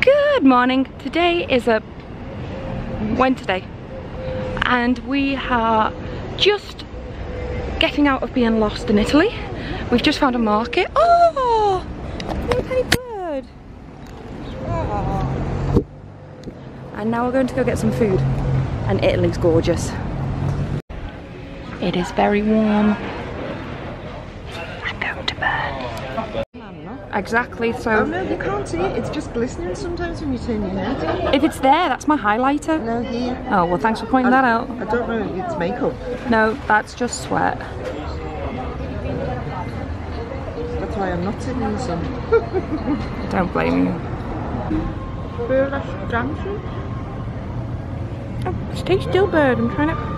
Good morning. Today is a Wednesday and we are just getting out of being lost in Italy. We've just found a market. Oh, good. Oh. And now we're going to go get some food. And Italy's gorgeous. It is very warm. I'm going to bed. Exactly, Oh so no, you can't see it. It's just glistening sometimes when you turn your head. if it's there, that's my highlighter. No, here. Oh, well thanks for pointing that out. I don't know. It's makeup. No, that's just sweat. That's why I'm not sitting in the sun. Don't blame you. Burlesque dancing. Oh, stay still, bird. I'm trying to.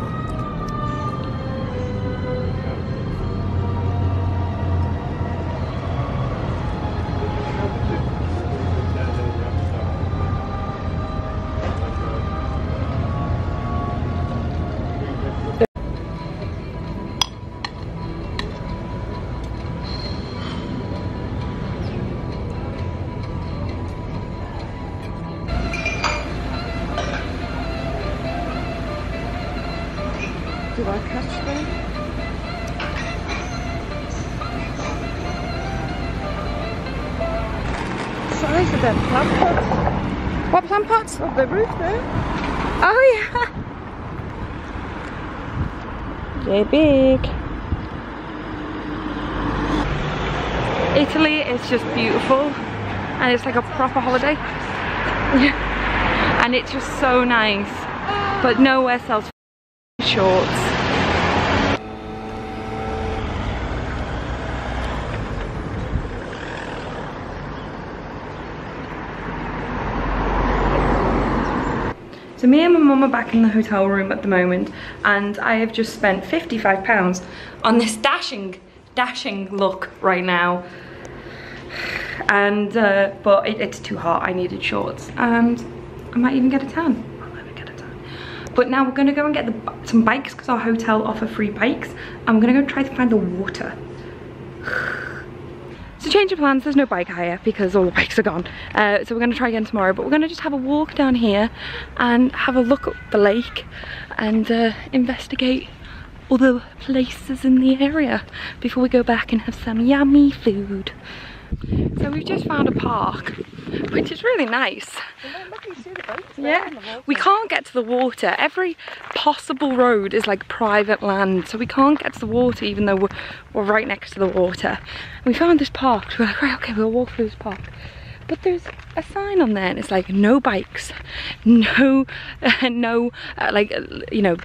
Did I catch them? Size of them plant pots. What plant pots? Oh, the roof there. Oh yeah. They're big. Italy is just beautiful and it's like a proper holiday. and it's just so nice. But nowhere sells shorts. So me and my mum are back in the hotel room at the moment and I have just spent £55 on this dashing, dashing look right now. And, uh, but it, it's too hot, I needed shorts. And I might even get a tan. But now we're gonna go and get the, some bikes because our hotel offer free bikes. We're gonna go try to find the water. So change of plans, there's no bike hire because all the bikes are gone. Uh, so we're gonna try again tomorrow, but we're gonna just have a walk down here and have a look at the lake and uh, investigate other places in the area before we go back and have some yummy food. So we've just found a park, which is really nice. Yeah, we can't get to the water. Every possible road is like private land, so we can't get to the water even though we're, we're right next to the water. We found this park, so we're like, right, okay, we'll walk through this park. But there's a sign on there and it's like, no bikes, no, no, uh, like, uh, you know,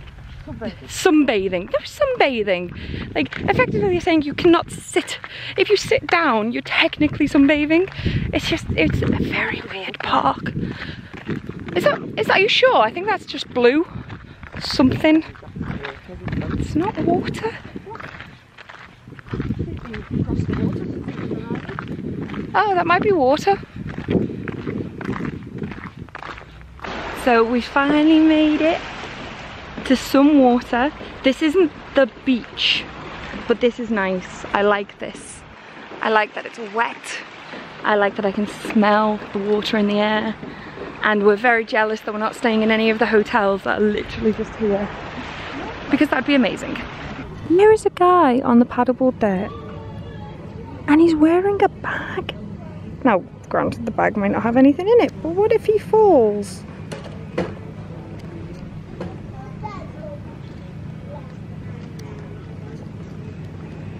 sunbathing. No sunbathing. Like, effectively you're saying you cannot sit. If you sit down, you're technically sunbathing. It's just, it's a very weird park. Is that, is that, you sure? I think that's just blue. Something. It's not water. Oh, that might be water. So we finally made it to some water. This isn't the beach, but this is nice. I like this. I like that it's wet. I like that I can smell the water in the air. And we're very jealous that we're not staying in any of the hotels that are literally just here. Because that'd be amazing. Here is a guy on the paddleboard there. And he's wearing a bag. Now, granted the bag might not have anything in it, but what if he falls?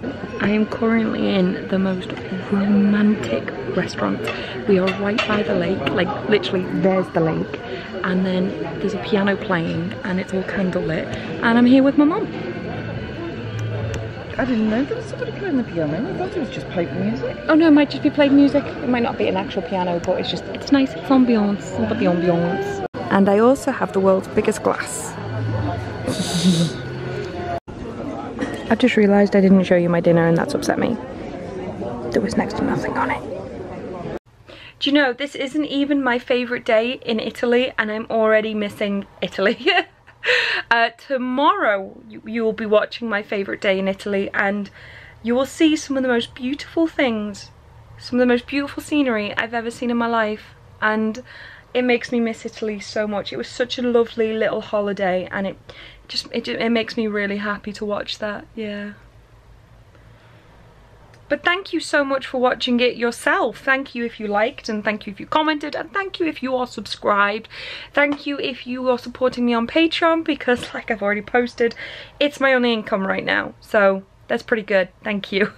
I am currently in the most romantic restaurant. We are right by the lake, like literally there's the lake. And then there's a piano playing and it's all candlelit. And I'm here with my mum. I didn't know there was somebody playing the piano. I thought it was just pipe music. Oh no, it might just be played music. It might not be an actual piano, but it's just, it's nice. It's ambiance, all about the ambiance. And I also have the world's biggest glass. I've just realised I didn't show you my dinner and that's upset me. There was next to nothing on it. Do you know, this isn't even my favourite day in Italy and I'm already missing Italy. uh, tomorrow you, you will be watching my favourite day in Italy and you will see some of the most beautiful things, some of the most beautiful scenery I've ever seen in my life. and it makes me miss Italy so much. It was such a lovely little holiday and it just it, it makes me really happy to watch that, yeah. But thank you so much for watching it yourself. Thank you if you liked and thank you if you commented and thank you if you are subscribed. Thank you if you are supporting me on Patreon because like I've already posted, it's my only income right now. So that's pretty good. Thank you.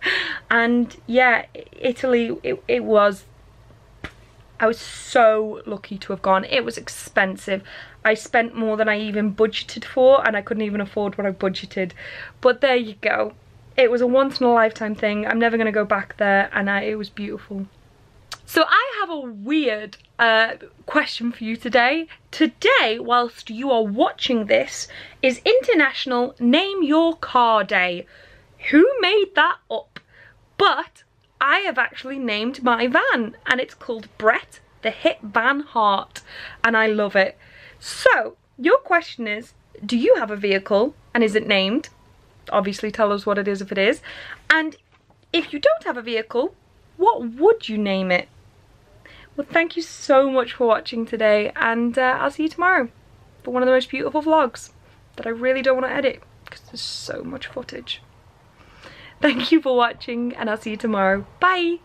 and yeah, Italy, it, it was I was so lucky to have gone. It was expensive. I spent more than I even budgeted for and I couldn't even afford what I budgeted. But there you go it was a once in a lifetime thing. I'm never going to go back there and I, it was beautiful. So I have a weird uh, question for you today. Today, whilst you are watching this, is International Name Your Car Day. Who made that up? But I have actually named my van and it's called Brett the Hit Van Heart and I love it. So your question is, do you have a vehicle and is it named? obviously tell us what it is if it is. And if you don't have a vehicle, what would you name it? Well, thank you so much for watching today and uh, I'll see you tomorrow for one of the most beautiful vlogs that I really don't want to edit because there's so much footage. Thank you for watching and I'll see you tomorrow. Bye!